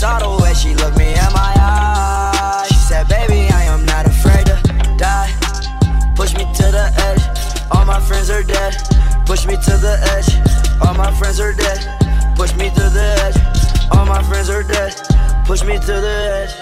saw the way she looked me in my eyes. She said, baby, I am not afraid to die. Push me to the edge, all my friends are dead. Push me to the edge, all my friends are dead. Push me to the edge, all my friends are dead. Push me to the edge.